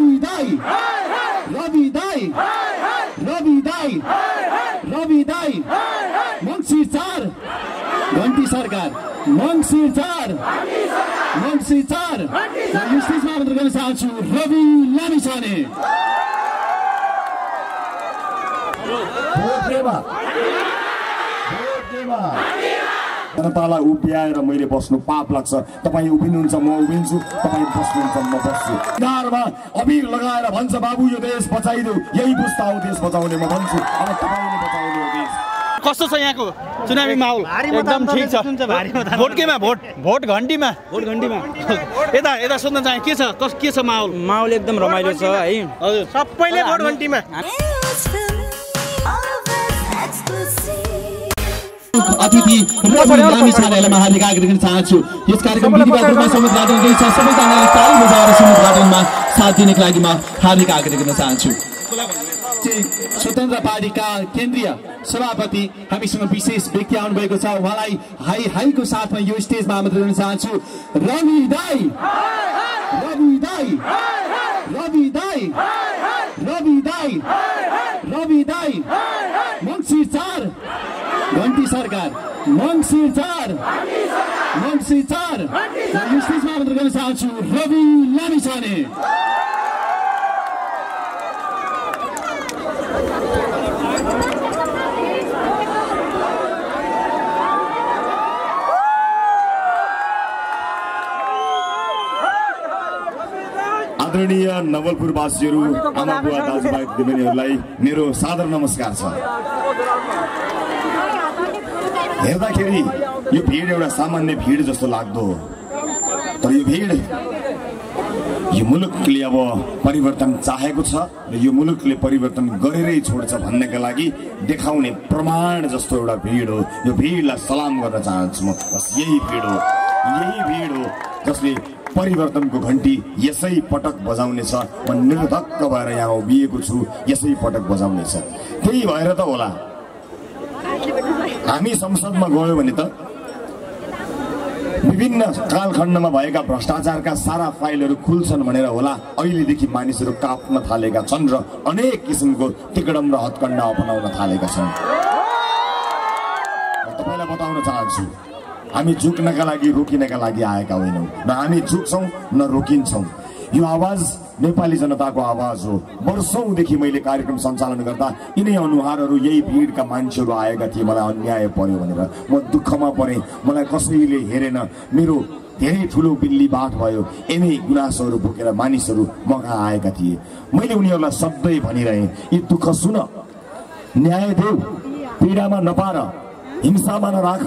रवि दाई रवि दाई रवि दाई रवि दाई मङ्सिर चार घन्टी सरकार मङ्सिर चार मङ्सिर चार स्टेजमा आमन्त्रण गर्न चाहन्छु रवि लामिछाने भोट देवा भोट देवा जनतालाई उभ्याएर मैले बस्नु पाप लाग्छ। तपाईँ उभिनुहुन्छ म उभिन्छु तपाईँ बस्नुहुन्छ म बस्छु। धारमा अबिर लगाएर भन्छ बाबु यो देश बचाइदेऊ। यही बुझ्दा हो देश बचाउने म भन्छु। अब तपाईँले बचाउने हो देश। कस्तो छ यहाँको चुनावी माहौल? एकदम ठिक छ। भोट केमा भोट भोट घन्टीमा? भोट घन्टीमा। यता यता सोध्न चाहे के छ कस के छ माहौल? माहौल एकदम रमाइलो छ है। हजुर। सबैले भोट घन्टीमा। अतिथि रवि लामिछानेलाई म हार्दिक आग्रह गर्न चाहन्छु यस कार्यक्रम विधिवत रूपमा समुद्घाटन गरिन्छ सबैजनालाई ताली बजाएर समुद्घाटनमा साथ दिनको लागि म हार्दिक आग्रह गर्न चाहन्छु चाहिँ स्वतन्त्र पार्टीका केन्द्रीय सभापति हामीसँग विशेष व्यक्ति आउनुभएको छ उहाँलाई हाई हाईको साथमा यो स्टेजमा आमन्त्रण गर्न चाहन्छु रवि दाई रवि दाई रवि दाई रवि दाई रवि दाई सरकार। मङ्सिर चार। मङ्सिर चार। स्टेजमा आमन्त्रण गर्न चाहन्छु रवि लामिछाने। आदरणीय नवलपुरवासीहरू आमा बुवा दाजुभाइ दिदीबहिनीहरूलाई मेरो सादर नमस्कार छ। हेर्दाखेरि यो भिड एउटा सामान्य भिड जस्तो लाग्दो। हो तर यो भिड यो मुलुकले अब परिवर्तन चाहेको छ र यो मुलुकले परिवर्तन गरेरै छोड्छ भन्नका लागि देखाउने प्रमाण जस्तो एउटा भिड हो। यो भिडलाई सलाम गर्न चाहन्छु म। बस यही भिड हो। यही भिड हो जसले परिवर्तनको घन्टी यसै पटक बजाउनेछ। म निर्धक्क भएर यहाँ उभिएको छु यसै पटक बजाउनेछ। त्यही भएर त होला हामी संसदमा गयो भने त विभिन्न कालखण्डमा भएका भ्रष्टाचारका सारा फाइलहरू खुल्छन् भनेर होला। अहिलेदेखि मानिसहरू काप्न थालेका छन् र अनेक किसिमको तिकडम र हत्कण्डा अपनाउन थालेका छन्। तपाईँलाई बताउन चाहन्छु हामी झुक्नका लागि रोकिनका लागि आएका होइनौँ। न हामी झुक्छौँ न रोकिन्छौँ। यो आवाज नेपाली जनताको आवाज हो। वर्षौँदेखि मैले कार्यक्रम सञ्चालन गर्दा यिनै अनुहारहरू यही भिडका मान्छेहरू आएका थिए। मलाई अन्याय पर्यो भनेर। म दुःखमा परेँ। मलाई कसैले हेरेन। मेरो धेरै ठुलो बिल्ली बाठ भयो। यिनै गुनासोहरू बोकेर मानिसहरू म कहाँ आएका थिए। मैले उनीहरूलाई सधैँ भनिरहेँ यी दुःख सुन। न्याय देऊ पीडामा नपार। हिंसामा नराख।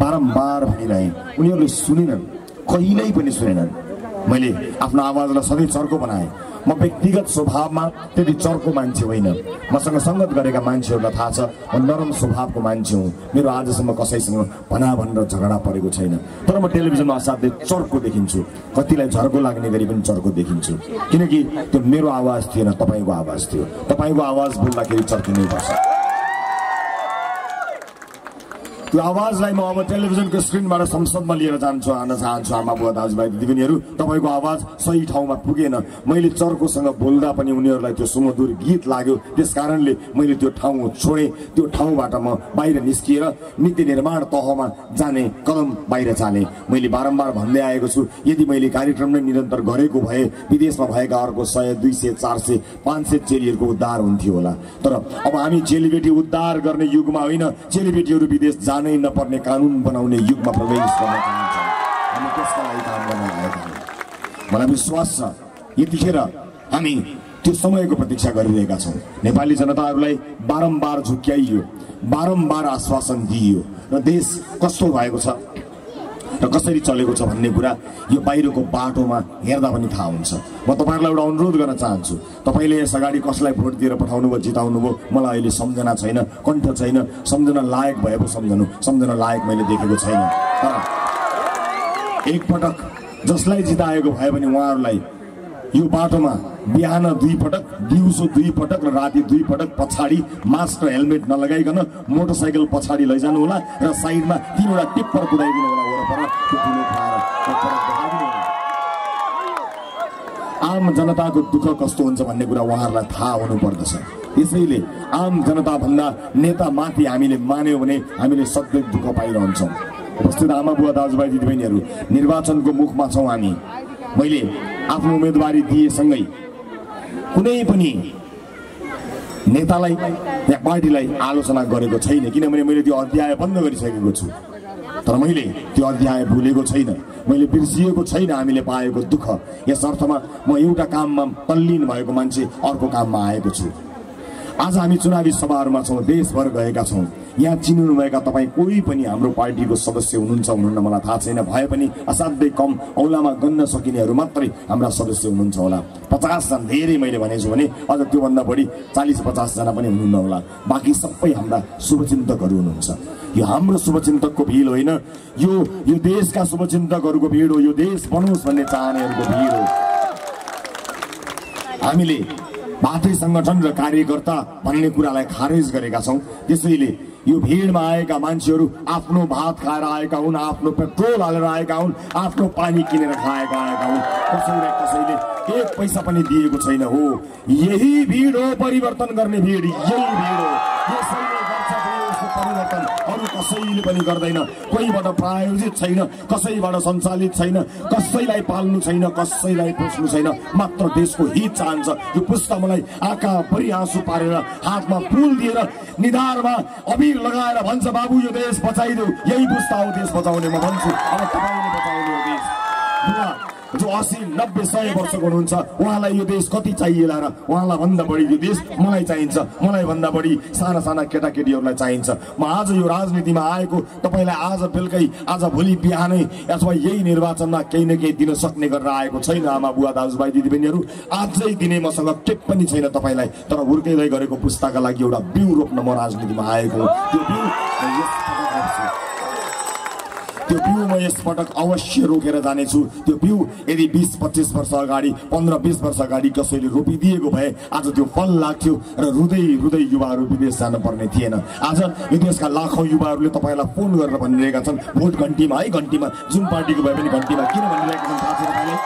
बारम्बार भनिरहेँ। उनीहरूले सुनेनन्। कहिल्यै पनि सुनेनन्। मैले आफ्नो आवाजलाई सधैँ चर्को बनाएँ। म व्यक्तिगत स्वभावमा त्यति चर्को मान्छे होइन। मसँग सङ्गत गरेका मान्छेहरूलाई थाहा छ म नरम स्वभावको मान्छे हुँ। मेरो आजसम्म कसैसँग भना भनेर झगडा परेको छैन। तर म टेलिभिजनमा असाध्यै चर्को देखिन्छु। कतिलाई झर्को लाग्ने गरी पनि चर्को देखिन्छु। किनकि त्यो मेरो आवाज थिएन तपाईँको आवाज थियो। तपाईँको आवाज बोल्दाखेरि चर्किनै पर्छ। त्यो आवाजलाई म अब टेलिभिजनको स्क्रिनबाट संसदमा लिएर जान्छु आउन चाहन्छु आमा बुवा दाजुभाइ दिदीबहिनीहरू। तपाईँको आवाज सही ठाउँमा पुगेन। मैले चर्कोसँग बोल्दा पनि उनीहरूलाई त्यो सुमधुर गीत लाग्यो। त्यस कारणले मैले त्यो ठाउँ छोडेँ। त्यो ठाउँबाट म बाहिर निस्किएर नीति निर्माण तहमा जाने कदम बाहिर चालेँ मैले बारम्बार भन्दै आएको छु यदि मैले कार्यक्रम नै निरन्तर गरेको भए विदेशमा भएका अर्को सय दुई सय चार सय पाँच सय चेलीहरूको उद्धार हुन्थ्यो होला। तर अब हामी चेलीबेटी उद्धार गर्ने युगमा होइन। चेलीबेटीहरू विदेश जानै नपर्ने कानुन बनाउने युगमा प्रवेश गर्न चाहन्छौँ हामी त्यसका लागि काम गर्न आएका हौँ मलाई विश्वास छ यतिखेर हामी त्यो समयको प्रतीक्षा गरिरहेका छौँ नेपाली जनताहरूलाई बारम्बार झुक्क्याइयो बारम्बार आश्वासन दिइयो र देश कस्तो भएको छ र कसरी चलेको छ भन्ने कुरा यो बाहिरको बाटोमा हेर्दा पनि थाहा हुन्छ। म तपाईँहरूलाई एउटा अनुरोध गर्न चाहन्छु। तपाईँले यस अगाडि कसलाई भोट दिएर पठाउनु भयो जिताउनु भयो मलाई अहिले सम्झना छैन कण्ठ छैन सम्झना लायक भए पो सम्झनु। सम्झना लायक मैले देखेको छैन। तर एकपटक जसलाई जिताएको भए पनि उहाँहरूलाई यो बाटोमा बिहान दुई पटक दिउँसो दुई पटक र राति दुई पटक पछाडि मास्क र हेलमेट नलगाइकन मोटरसाइकल पछाडि लैजानु होला र साइडमा तिनवटा टिप्पर कुदाइदिनु होला आम जनताको दुःख कस्तो हुन्छ भन्ने कुरा उहाँहरूलाई थाहा हुनुपर्दछ त्यसैले आम जनताभन्दा नेतामाथि हामीले मान्यौँ भने हामीले सधैँ दुःख पाइरहन्छौँ। उपस्थित आमा बुवा दाजुभाइ दिदीबहिनीहरू निर्वाचनको मुखमा छौँ हामी। मैले आफ्नो उम्मेदवारी दिएसँगै कुनै पनि नेतालाई या पार्टीलाई आलोचना गरेको छैन। किनभने मैले त्यो अध्याय बन्द गरिसकेको छु। तर मैले त्यो अध्याय भुलेको छैन। मैले बिर्सिएको छैन हामीले पाएको दुःख। यस अर्थमा म एउटा काममा तल्लीन भएको मान्छे अर्को काममा आएको छु। आज हामी चुनावी सभाहरूमा छौँ देशभर गएका छौँ। यहाँ चिन्नुभएका तपाईँ कोही पनि हाम्रो पार्टीको सदस्य हुनुहुन्छ हुनुहुन्न मलाई थाहा छैन। भए पनि असाध्यै कम औलामा गन्न सकिनेहरू मात्रै हाम्रा सदस्य हुनुहुन्छ होला। पचासजना धेरै मैले भनेको छु भने अझ त्योभन्दा बढी चालिस पचासजना पनि हुनुहुन्न होला। बाँकी सबै हाम्रा शुभचिन्तकहरू हुनुहुन्छ। यो हाम्रो शुभचिन्तकको भिड होइन। यो यो देशका शुभचिन्तकहरूको भिड हो। यो देश बनोस् भन्ने चाहनेहरूको भिड हो। हामीले पार्टी सङ्गठन र कार्यकर्ता भन्ने कुरालाई खारेज गरेका छौँ। त्यसैले यो भिडमा आएका मान्छेहरू आफ्नो भात खाएर आएका हुन् आफ्नो पेट्रोल हालेर आएका हुन् आफ्नो पानी किनेर खाएका आएका हुन्। कसैलाई कसैले एक पैसा पनि दिएको छैन हो। यही भिड हो परिवर्तन गर्ने भिड यही भिड हो। परिवर्तन। कसैले पनि गर्दैन। कोहीबाट प्रायोजित छैन कसैबाट सञ्चालित छैन कसैलाई पाल्नु छैन कसैलाई पोस्नु छैन। मात्र देशको हित चाहन्छ। यो पुस्ता मलाई आँखा भरि आँसु पारेर हातमा फुल दिएर निधारमा अबिर लगाएर भन्छ बाबु यो देश बचाइदेऊ। यही पुस्ता हो देश बचाउने म भन्छु। अब तपाईँले बचाउने देश। असी नब्बे सय वर्षको हुनुहुन्छ। उहाँलाई यो देश कति चाहिएला र उहाँलाई भन्दा बढी यो देश मलाई चाहिन्छ। मलाई भन्दा बढी साना साना केटाकेटीहरूलाई चाहिन्छ। म आज यो राजनीतिमा आएको तपाईँलाई आज बेलुकै आज भोलि बिहानै अथवा यही निर्वाचनमा केही न केही दिन सक्ने गरेर आएको छैन आमा बुवा दाजुभाइ दिदीबहिनीहरू। आजै दिने मसँग के पनि छैन तपाईँलाई। तर हुर्किँदै गरेको पुस्ताका लागि एउटा बिउ रोप्न म राजनीतिमा आएको हुँ। त्यो बिउ म यस पटक रोप्छु। त्यो बिउ म यसपटक अवश्य रोकेर जानेछु। त्यो बिउ यदि बिस पच्चिस वर्ष अगाडि पन्ध्र बिस वर्ष अगाडि कसैले रोपिदिएको भए आज त्यो फल लाग्थ्यो र रुँदै रुँदै युवाहरू विदेश जान पर्ने थिएन। आज यो देशका लाखौँ युवाहरूले तपाईँलाई फोन गरेर भनिरहेका छन् भोट घन्टीमा है घन्टीमा जुन पार्टीको भए पनि घन्टीमा। किन भनिरहेका छन् थाहा छ तपाईँलाई?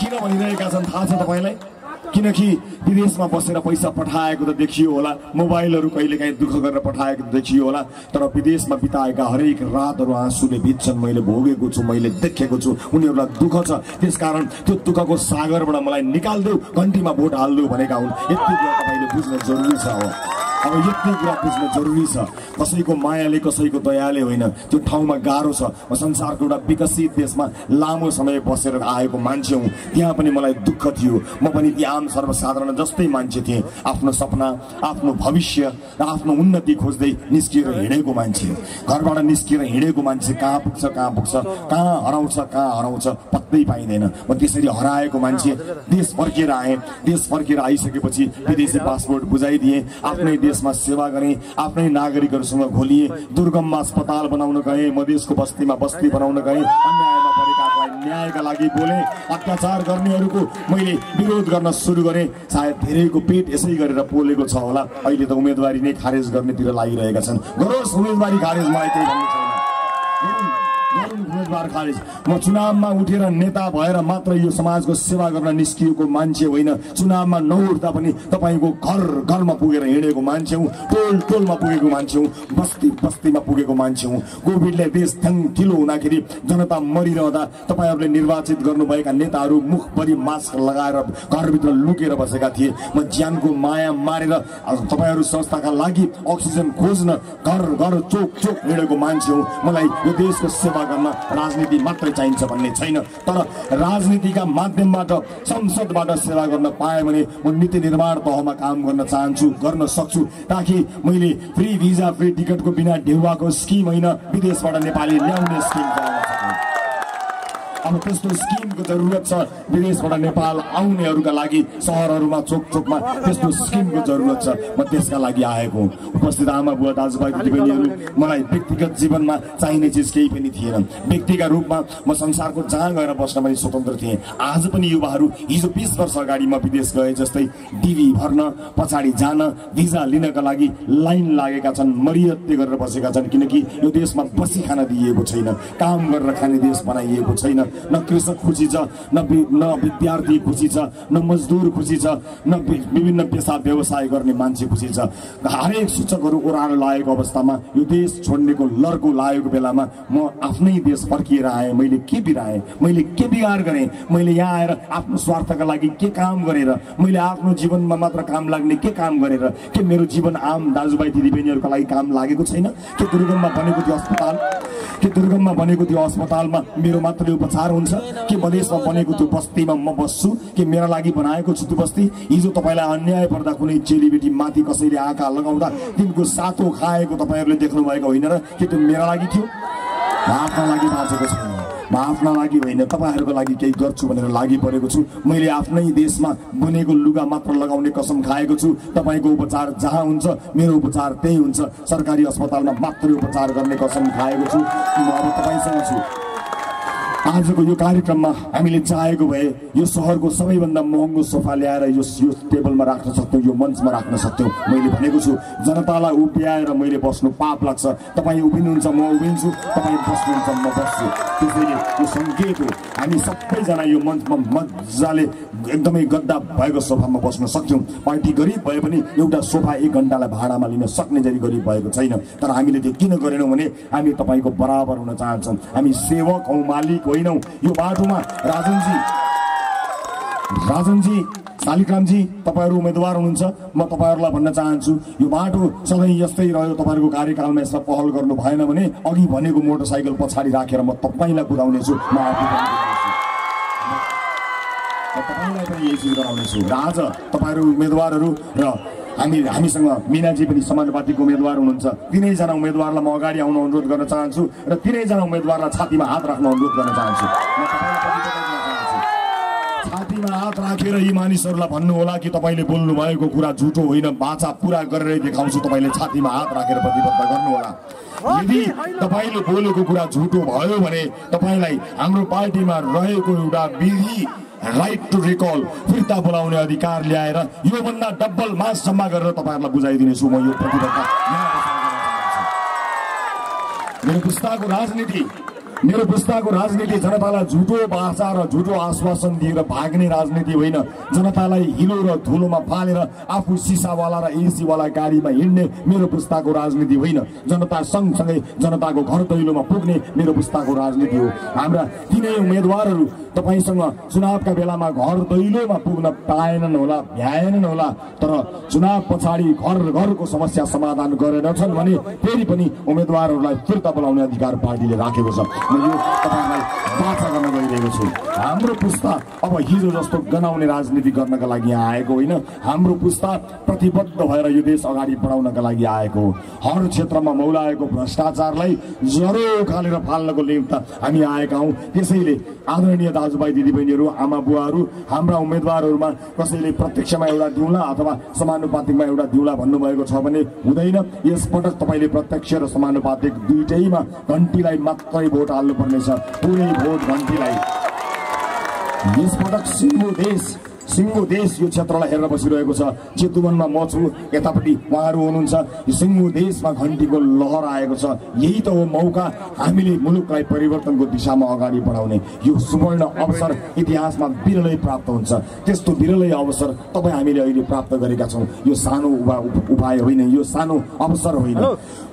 किन भनिरहेका छन्? थाहा छ तपाईँलाई? किनकि विदेशमा बसेर पैसा पठाएको त देखियो होला मोबाइलहरू कहिलेकाहीँ दुःख गरेर पठाएको देखियो होला तर विदेशमा बिताएका हरेक रातहरू आँसुले भिज्छन् मैले भोगेको छु मैले देखेको छु उनीहरूलाई दुःख छ। त्यसकारण त्यो दुःखको सागरबाट मलाई निकालिदेऊ घन्टीमा भोट हालिदेऊ भनेका हुन्। यति कुरा तपाईँले बुझ्न जरुरी छ हो। अब यति कुरा बुझ्न जरुरी छ? कसैको मायाले कसैको दयाले होइन त्यो ठाउँमा गाह्रो छ। म संसारको एउटा विकसित देशमा लामो समय बसेर आएको मान्छे हुँ। त्यहाँ पनि मलाई दुःख थियो। म पनि ती आम सर्वसाधारण जस्तै मान्छे थिएँ। आफ्नो सपना आफ्नो भविष्य र आफ्नो उन्नति खोज्दै निस्किएर हिँडेको मान्छे। घरबाट निस्किएर हिँडेको मान्छे कहाँ पुग्छ कहाँ पुग्छ? कहाँ हराउँछ कहाँ हराउँछ? पत्तै पाइँदैन। म त्यसरी हराएको मान्छे देश फर्किएर आएँ। देश फर्किएर आइसकेपछि विदेशी पासपोर्ट बुझाइदिएँ। आफ्नै देशमा सेवा गरेँ आफ्नै नागरिकहरूसँग घोलिएँ दुर्गममा अस्पताल बनाउन गएँ मधेसको बस्तीमा बस्ती बनाउन गएँ अन्यायमा परेकालाई न्यायका लागि बोले अत्याचार गर्नेहरूको मैले विरोध गर्न सुरु गरेँ सायद धेरैको पेट यसै गरेर पोलेको छ होला। अहिले त उम्मेदवारी नै खारेज गर्नेतिर लागिरहेका छन्। गरोस् उम्मेदवारी खारेज मलाई केही भन्नु छैन। उम्मेदवार खारेज। म चुनावमा उठेर नेता भएर मात्र यो समाजको सेवा गर्न निस्किएको मान्छे होइन। चुनावमा नउठ्दा पनि तपाईँको घर घरमा पुगेर हिँडेको मान्छे हुँ टोल टोलमा पुगेको मान्छे हुँ बस्ती बस्तीमा पुगेको मान्छे हुँ। कोभिडले देश ढिलो हुँदाखेरि जनता मरिरहँदा तपाईँहरूले निर्वाचित गर्नुभएका नेताहरू मुखभरि मास्क लगाएर घरभित्र लुकेर बसेका थिए। म ज्यानको माया मारेर तपाईँहरू संस्थाका लागि अक्सिजन खोज्न घर घर चोक चोक हिँडेको मान्छे हुँ। मलाई यो देशको सेवा गर्न राजनीति मात्रै चाहिन्छ भन्ने छैन। तर राजनीतिका माध्यमबाट संसदबाट सेवा गर्न पाएँ भने म नीति निर्माण तहमा काम गर्न चाहन्छु गर्न सक्छु ताकि मैले फ्री भिजा फ्री टिकटको बिना ढेउवाको स्किम होइन विदेशबाट नेपाली ल्याउने स्किम चलाउन सक्छु अब त्यस्तो स्किमको जरुरत छ। विदेशबाट नेपाल आउनेहरूका लागि सहरहरूमा चोक चोकमा त्यस्तो स्किमको जरुरत छ। म त्यसका लागि आएको हुँ। उपस्थित आमा बुवा दाजुभाइ दिदीबहिनीहरू मलाई व्यक्तिगत जीवनमा चाहिने चिज केही पनि थिएन। व्यक्तिका रूपमा म संसारको जहाँ गएर बस्न पनि स्वतन्त्र थिएँ। आज पनि युवाहरू हिजो बिस वर्ष अगाडि म विदेश गए जस्तै डिभी भर्न पछाडि जान भिजा लिनका लागि लाइन लागेका छन् मरियत्ते गरेर बसेका छन्। किनकि यो देशमा बसी खान दिइएको छैन। काम गरेर खाने देश बनाइएको छैन। न कृषक खुसी छ न न विद्यार्थी खुसी छ न मजदुर खुसी छ न विभिन्न पेसा व्यवसाय गर्ने मान्छे खुसी छ हरेक सूचकहरू ओह्रालो लागेको अवस्थामा यो देश छोड्नेको लर्को लागेको बेलामा म आफ्नै देश फर्किएर आएँ मैले के बिराएँ मैले के बिगार गरेँ मैले यहाँ आएर आफ्नो स्वार्थका लागि के काम गरेर मैले आफ्नो जीवनमा मात्र काम लाग्ने के काम गरेर के मेरो जीवन आम दाजुभाइ दिदीबहिनीहरूका लागि काम लागेको छैन? के दुर्गममा बनेको त्यो अस्पताल? के दुर्गममा बनेको त्यो अस्पतालमा मेरो मात्रै उपचार हुन्छ के मधेसमा बनेको त्यो बस्तीमा म बस्छु के मेरा लागि बनाएको छु त्यो बस्ती। हिजो तपाईँलाई अन्याय पर्दा कुनै चेलीबेटी माथि कसैले आँखा लगाउँदा तिनको सातो खाएको तपाईँहरूले देख्नु भएको होइन र के त्यो मेरा लागि थियो? आफ्ना लागि बाँचेको छैन। म आफ्ना लागि होइन तपाईँहरूको लागि केही गर्छु भनेर लागि परेको छु। मैले आफ्नै देशमा बुनेको लुगा मात्र लगाउने कसम खाएको छु। तपाईँको उपचार जहाँ हुन्छ मेरो उपचार त्यही हुन्छ। सरकारी अस्पतालमा मात्रै उपचार गर्ने कसम खाएको छु। म अब तपाईँसँग छु। आजको यो कार्यक्रममा हामीले चाहेको भए यो सहरको सबैभन्दा महँगो सोफा ल्याएर यो यो टेबलमा राख्न सक्थ्यौँ यो मञ्चमा राख्न सक्थ्यौँ। मैले भनेको छु जनतालाई उभ्याएर मैले बस्नु पाप लाग्छ। तपाईँ उभिनुहुन्छ म उभिन्छु। तपाईँ बस्नुहुन्छ म बस्छु। त्यसैले यो सङ्केत हो। हामी सबैजना यो मञ्चमा मजाले एकदमै गद्दा भएको सोफामा बस्न सक्छौँ पार्टी गरिब भए पनि एउटा सोफा एक घन्टालाई भाडामा लिन सक्ने जरी गरिब भएको छैन। तर हामीले त्यो किन गरेनौँ भने हामी तपाईँको बराबर हुन चाहन्छौँ। हामी सेवक हौ मालिक होइनौँ यो बाटोमा राजनजी राजनजी शालिग्रामजी तपाईँहरू उम्मेदवार हुनुहुन्छ। म तपाईँहरूलाई भन्न चाहन्छु यो बाटो सधैँ यस्तै रह्यो। तपाईँहरूको कार्यकालमा यसमा पहल गर्नु भएन भने अघि भनेको मोटरसाइकल पछाडि राखेर म तपाईँलाई कुदाउनेछु। म तपाईँलाई पनि यही चिज गराउनेछु। र आज तपाईँहरू उम्मेदवारहरू र हामी हामीसँग मिनाजी पनि समानुपातिको उम्मेदवार हुनुहुन्छ। तिनैजना उम्मेदवारलाई म अगाडि आउन अनुरोध गर्न चाहन्छु र तिनैजना उम्मेदवारलाई छातीमा हात राख्न अनुरोध गर्न चाहन्छु। छातीमा हात राखेर यी मानिसहरूलाई भन्नुहोला कि तपाईँले बोल्नु भएको कुरा झुटो होइन बाचा पुरा गरेरै देखाउँछु तपाईँले छातीमा हात राखेर प्रतिबद्ध गर्नुहोला। यदि तपाईँले बोलेको कुरा झुटो भयो भने तपाईँलाई हाम्रो पार्टीमा रहेको एउटा विधि राइट टु रिकल फिर्ता बोलाउने अधिकार ल्याएर योभन्दा डबल मास जम्मा गरेर तपाईँहरूलाई बुझाइदिनेछु म यो प्रतिबद्धता। मेरो पुस्ताको राजनीति मेरो पुस्ताको राजनीति जनतालाई झुटो भाषा र झुटो आश्वासन दिएर भाग्ने राजनीति होइन। जनतालाई हिलो र धुलोमा फालेर आफू सिसावाला र एसीवाला गाडीमा हिँड्ने मेरो पुस्ताको राजनीति होइन। जनता सँगसँगै जनताको घर दैलोमा पुग्ने मेरो पुस्ताको राजनीति हो। हाम्रा तिनै उम्मेदवारहरू तपाईँसँग चुनावका बेलामा घर दैलोमा पुग्न पाएनन् होला भ्याएनन् होला तर चुनाव पछाडि घर घरको समस्या समाधान गरेनछन् भने फेरि पनि उम्मेदवारहरूलाई फिर्ता बोलाउने अधिकार पार्टीले राखेको छ। म यो गर्न गइरहेको छु। हाम्रो पुस्ता अब हिजो जस्तो गनाउने राजनीति गर्नका लागि यहाँ आएको होइन। हाम्रो पुस्ता प्रतिबद्ध भएर यो देश अगाडि बढाउनका लागि आएको हो। हर क्षेत्रमा मौलाएको भ्रष्टाचारलाई जरो उखालेर फाल्नको निम्ति हामी आएका हौँ। त्यसैले आदरणीय दाजुभाइ दिदीबहिनीहरू आमा बुवाहरू हाम्रा उम्मेदवारहरूमा कसैले प्रत्यक्षमा एउटा दिउला अथवा समानुपातिकमा एउटा दिउला भन्नुभएको छ भने हुँदैन। यसपटक तपाईँले प्रत्यक्ष र समानुपातिक दुइटैमा घन्टीलाई मात्रै भोट हाल्नुपर्नेछ। पुरै भोट घन्टीलाई। यसपटक सिङ्गो देश। सिङ्गो देश यो क्षेत्रलाई हेरेर बसिरहेको छ। चितुवनमा म छु यतापट्टि उहाँहरू हुनुहुन्छ। यो सिङ्गो देशमा घन्टीको लहर आएको छ। यही त हो मौका। हामीले मुलुकलाई परिवर्तनको दिशामा अगाडि बढाउने। यो सुवर्ण अवसर इतिहासमा बिरलै प्राप्त हुन्छ। त्यस्तो बिरलै अवसर तपाईँ हामीले अहिले प्राप्त गरेका छौँ। यो सानो उपाय होइन यो सानो अवसर होइन।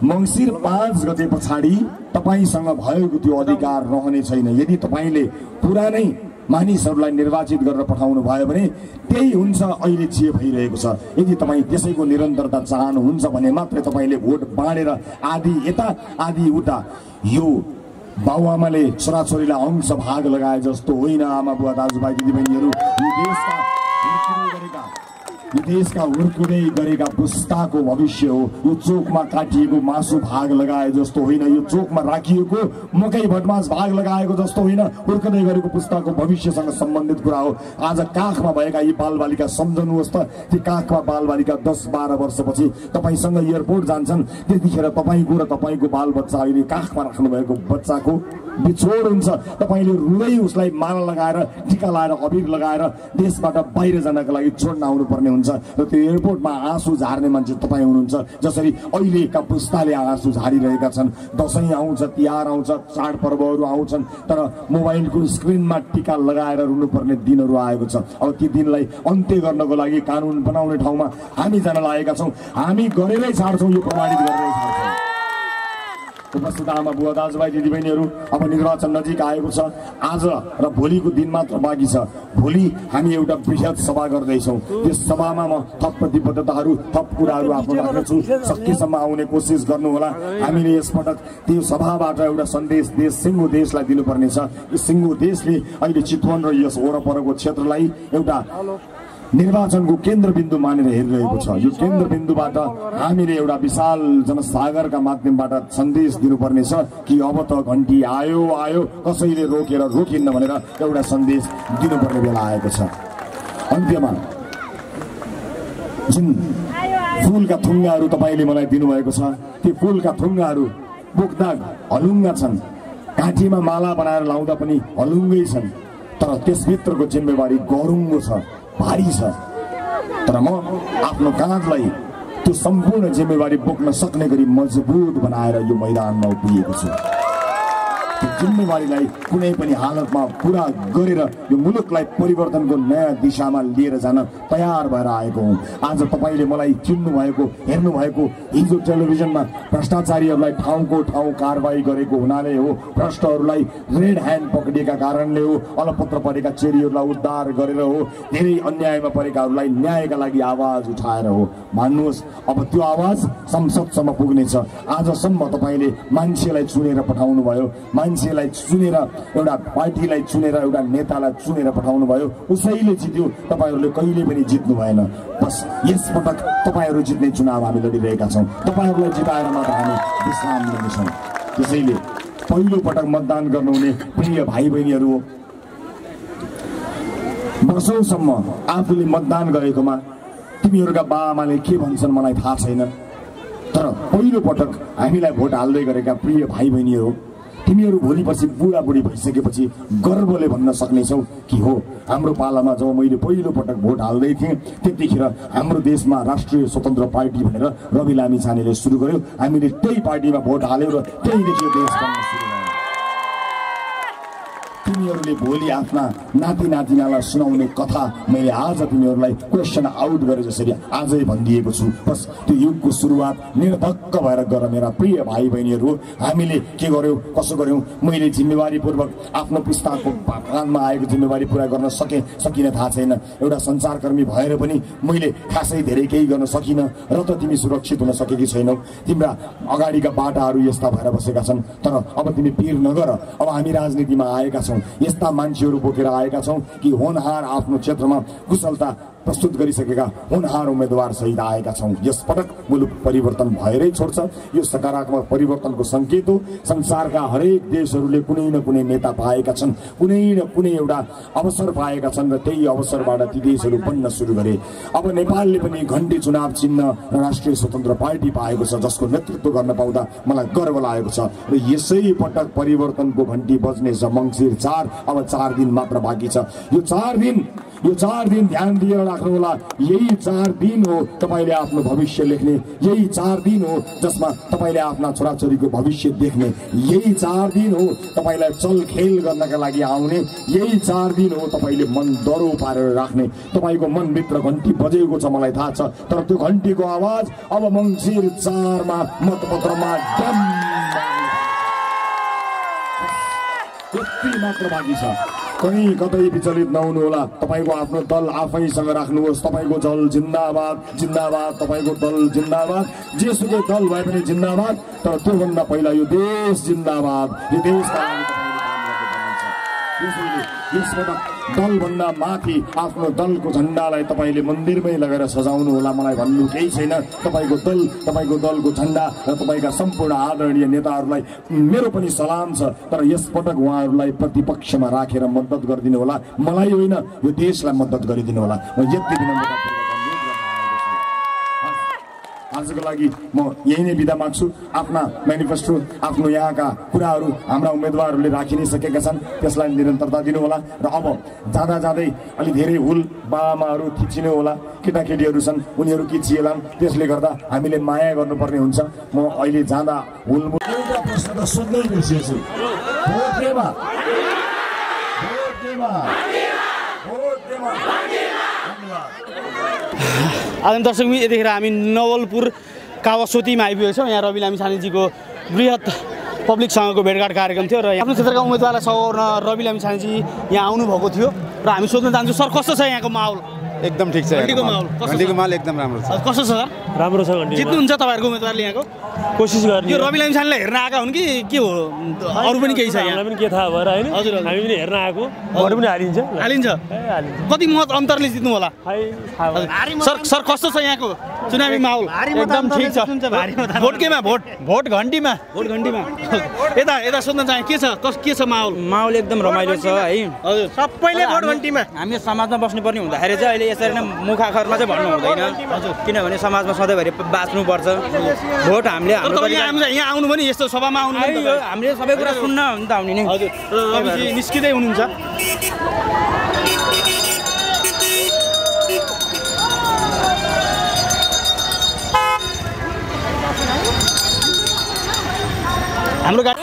मङ्सिर पाँच गते पछाडि तपाईँसँग भएको त्यो अधिकार रहने छैन। यदि तपाईँले पुरानै मानिसहरूलाई निर्वाचित गरेर पठाउनु भयो भने त्यही हुन्छ अहिले जे भइरहेको छ। यदि तपाईँ त्यसैको निरन्तरता चाहनुहुन्छ भने मात्रै तपाईँले भोट बाँडेर आदि यता आदि उता। यो बाबुआमाले छोराछोरीलाई अंश भाग लगाए जस्तो होइन आमा बुवा दाजुभाइ दिदीबहिनीहरू यो देशका हुर्किँदै गरेका यो देशका हुर्कुँदै गरेका पुस्ताको भविष्य हो। यो चोकमा काटिएको मासु भाग लगाए जस्तो होइन। यो चोकमा राखिएको मकै भटमास भाग लगाएको जस्तो होइन। हुर्कँदै गरेको पुस्ताको भविष्यसँग सम्बन्धित कुरा हो। आज काखमा भएका यी बालबालिका सम्झनुहोस् त। ती काखमा बालबालिका दस बाह्र वर्षपछि तपाईँसँग एयरपोर्ट जान्छन्। त्यतिखेर तपाईँको र तपाईँको बालबच्चा अहिले काखमा राख्नुभएको बच्चाको बिछोड हुन्छ। तपाईँले रुँदै उसलाई माला लगाएर टिका लगाएर अबिर लगाएर देशबाट बाहिर जानको लागि छोड्न आउनुपर्ने हुन्छ। हुनुहुन्छ र त्यो एयरपोर्टमा आँसु झार्ने मान्छे तपाईँ हुनुहुन्छ जसरी अहिलेका पुस्ताले आँसु झारिरहेका छन्। दसैँ आउँछ तिहार आउँछ चाडपर्वहरू आउँछन् तर मोबाइलको स्क्रिनमा टिका लगाएर रुनुपर्ने दिनहरू आएको छ। अब ती दिनलाई अन्त्य गर्नको लागि कानुन बनाउने ठाउँमा हामी जान लागेका छौँ। हामी गरेरै छाड्छौँ यो प्रमाणित गरेरै छाड्छौँ। उपस्थित आमा बुवा दाजुभाइ दिदीबहिनीहरू अब निर्वाचन नजिक आएको छ। आज र भोलिको दिन मात्र बाँकी छ। भोलि हामी एउटा बृहत सभा गर्दैछौँ। त्यस सभामा म थप प्रतिबद्धताहरू थप कुराहरू आफ्नो राख्नेछु। सकेसम्म आउने कोसिस गर्नुहोला। हामीले यसपटक त्यो सभाबाट एउटा सन्देश देश सिङ्गो देशलाई दिनुपर्नेछ। यो सिङ्गो देशले अहिले चितवन र यस वरपरको क्षेत्रलाई एउटा निर्वाचनको केन्द्रबिन्दु मानेर हेरिरहेको छ। यो केन्द्रबिन्दुबाट हामीले एउटा विशाल जनसागरका माध्यमबाट सन्देश दिनुपर्नेछ कि अब त घन्टी आयो आयो कसैले रोकेर रोकिन्न भनेर एउटा सन्देश दिनुपर्ने बेला आएको छ। अन्त्यमा जुन फुलका थुङ्गाहरू तपाईँले मलाई दिनुभएको छ ती फुलका थुङ्गाहरू बोक्दा हलुङ्गा छन्। घाँटीमा माला बनाएर लाउँदा पनि हलुङ्गै छन्। तर त्यसभित्रको जिम्मेवारी गरुङ्गो छ। भारी छ तर म आफ्नो काँधलाई त्यो सम्पूर्ण जिम्मेवारी बोक्न सक्ने गरी मजबुत बनाएर यो मैदानमा उभिएको छु। जिम्मेवारीलाई कुनै पनि हालतमा पुरा गरेर यो मुलुकलाई परिवर्तनको नयाँ दिशामा लिएर जान तयार भएर आएको हुँ। आज तपाईँले मलाई चिन्नु भएको हेर्नु भएको हिजो टेलिभिजनमा भ्रष्टाचारीहरूलाई ठाउँको ठाउँ कारवाही गरेको हुनाले हो भ्रष्टहरूलाई रेड ह्यान्ड पक्रिएका कारणले हो अलपत्र परेका चेरीहरूलाई उद्धार गरेर हो धेरै अन्यायमा परेकाहरूलाई न्यायका लागि आवाज उठाएर हो। मान्नुहोस् अब त्यो आवाज संसदसम्म पुग्नेछ। आजसम्म तपाईँले मान्छेलाई चुनेर पठाउनु भयो मान्छेलाई चुनेर एउटा पार्टीलाई चुनेर एउटा नेतालाई चुनेर पठाउनु भयो। उसैले जित्यो तपाईँहरूले कहिले पनि जित्नु भएन। बस यसपटक तपाईँहरू जित्ने चुनाव हामी लडिरहेका छौँ। तपाईँहरूलाई जिताएर मात्र हामी विश्राम लिनेछौँ। त्यसैले पहिलो पटक मतदान गर्नुहुने प्रिय भाइ बहिनीहरू हो वर्षौसम्म आफूले मतदान गरेकोमा तिमीहरूका बाआमाले के भन्छन् मलाई थाहा छैन। तर पहिलो पटक हामीलाई भोट हाल्दै गरेका प्रिय भाइ बहिनीहरू तिमीहरू भोलिपछि बुढाबुढी भइसकेपछि गर्वले भन्न सक्नेछौ कि हो हाम्रो पालामा जब मैले पहिलो पटक भोट हाल्दै थिएँ त्यतिखेर हाम्रो देशमा राष्ट्रिय स्वतन्त्र पार्टी भनेर रवि लामी छानेले सुरु गर्यो। हामीले त्यही पार्टीमा भोट हाल्यौँ र त्यहीदेखि देश बन्न तिमीहरूले भोलि आफ्ना नाति नातिनालाई सुनाउने कथा मैले आज तिमीहरूलाई क्वेसन आउट गरे जसरी आजै भनिदिएको छु। बस त्यो युगको सुरुवात निर्धक्क भएर गर मेरा प्रिय भाइ बहिनीहरू हामीले के गर्यौँ कसो गर्यौँ? मैले जिम्मेवारीपूर्वक आफ्नो पुस्ताको कानमा आएको जिम्मेवारी पुरा गर्न सकेँ सकिन थाहा छैन। एउटा सञ्चारकर्मी भएर पनि मैले खासै धेरै केही गर्न सकिनँ र त तिमी सुरक्षित हुन सकेकी छैनौ। तिम्रा अगाडिका बाटाहरू यस्ता भएर बसेका छन्। तर अब तिमी पिर नगर अब हामी राजनीतिमा आएका छौँ। यस्ता मान्छेहरू बोकेर आएका छौँ कि होनहार आफ्नो क्षेत्रमा कुशलता प्रस्तुत गरिसकेका होनहार उम्मेद्वार सहित आएका छौँ। यसपटक मुलुक परिवर्तन भएरै छोड्छ। यो सकारात्मक परिवर्तनको सङ्केत हो। संसारका हरेक देशहरूले कुनै न कुनै नेता पाएका छन्। कुनै न कुनै एउटा अवसर पाएका छन् र त्यही अवसरबाट ती देशहरू बन्न सुरु गरे। अब नेपालले पनि घन्टी चुनाव चिन्ह राष्ट्रिय स्वतन्त्र पार्टी पाएको छ जसको नेतृत्व गर्न पाउँदा मलाई गर्व लागेको छ। र यसै पटक परिवर्तनको घन्टी बज्नेछ मङ्सिर चार अब चार दिन मात्र बाँकी छ। यो चार दिन यो चार दिन ध्यान दिएर राख्नुहोला। यही चार दिन हो तपाईँले आफ्नो भविष्य लेख्ने। यही चार दिन हो जसमा तपाईँले आफ्ना छोराछोरीको भविष्य देख्ने। यही चार दिन हो तपाईँलाई चलखेल गर्नका लागि आउने। यही चार दिन हो तपाईँले मन डरो पारेर राख्ने। तपाईँको मनभित्र घन्टी बजेको छ मलाई थाहा छ तर त्यो घन्टीको आवाज अब मङ्सिर चारमा मतपत्रमा यति मात्र बाँकी छ। कहीँ कतै विचलित नहुनु होला तपाईँको आफ्नो दल आफैसँग राख्नुहोस्। तपाईँको दल जिन्दाबाद जिन्दाबाद तपाईँको दल जिन्दाबाद। जेसुकै दल भए पनि जिन्दाबाद तर त्योभन्दा पहिला यो देश जिन्दाबाद। यो देशका दलभन्दा माथि आफ्नो दलको झन्डालाई तपाईँले मन्दिरमै लगेर सजाउनु होला। मलाई भन्नु केही छैन। तपाईँको दल तपाईँको दलको झन्डा र तपाईँका सम्पूर्ण आदरणीय नेताहरूलाई मेरो पनि सलाम छ तर यसपटक उहाँहरूलाई प्रतिपक्षमा राखेर मद्दत गरिदिनु होला। मलाई होइन यो देशलाई मद्दत गरिदिनु होला। म यति विनम्रतापूर्वक अनुरोध गर्न आएको छु। आजको लागि म यही नै बिदा माग्छु। आफ्ना मेनिफेस्टो आफ्नो यहाँका कुराहरू हाम्रा उम्मेदवारहरूले राखि नै सकेका छन्। त्यसलाई निरन्तरता दिनुहोला र अब जाँदा जाँदै अलि धेरै हुल बाबामाहरू थिचिनु होला। केटाकेटीहरू छन् उनीहरू किचिएलान् त्यसले गर्दा हामीले माया गर्नुपर्ने हुन्छ। म अहिले जाँदा हुल प्रश्न त सोध्नै आदम दर्शक यतिखेर हामी नवलपुर कावासोतीमा आइपुगेको छौँ। यहाँ रवि लामी छानेजीको वृहत पब्लिकसँगको भेटघाट कार्यक्रम थियो र आफ्नो क्षेत्रका उम्मेदवारलाई सघाउन रवि लामी छानेजी यहाँ आउनुभएको थियो र हामी सोध्न चाहन्छौँ सर कस्तो छ यहाँको माहौल? एकदम ठिक छ। घन्टीको माल एकदम राम्रो छ। कस्तो छ सर? राम्रो छ घन्टी जित्नुहुन्छ तपाईँहरूको उम्मेदवारले यहाँको। कोसिस गर्ने। यो रवि लामी छानेलाई हेर्न आएका हुन् कि के हो? अरू पनि केही छ यहाँ? हामीलाई पनि के थाहा भएर होइन हजुर। हामी पनि हेर्न आएको। भोट पनि हालिन्छ। हालिन्छ? कति मत अन्तरले जित्नु होला। सर सर कस्तो छ यहाँको चुनावी माहौल? एकदम ठिक छ। भोट केमा? भोट भोट घन्टीमा भोट घन्टीमा यता यता सोध्न चाहे के छ? कस के छ माहौल? माहौल एकदम रमाइलो छ है। हजुर। सबैले भोट घन्टीमा हामी समाजमा बस्नुपर्ने हुँदाखेरि चाहिँ अहिले यसरी नै मुख आखरमा चाहिँ भन्नु हुँदैन किनभने समाजमा सधैँभरि बाँच्नुपर्छ। भोट हामीले यहाँ आउनु पनि यस्तो सभामा आउनु। हामीले सबै कुरा सुन्न हो नि त आउने नि। हजुर। निस्किँदै हुनुहुन्छ। हाम्रो गाडी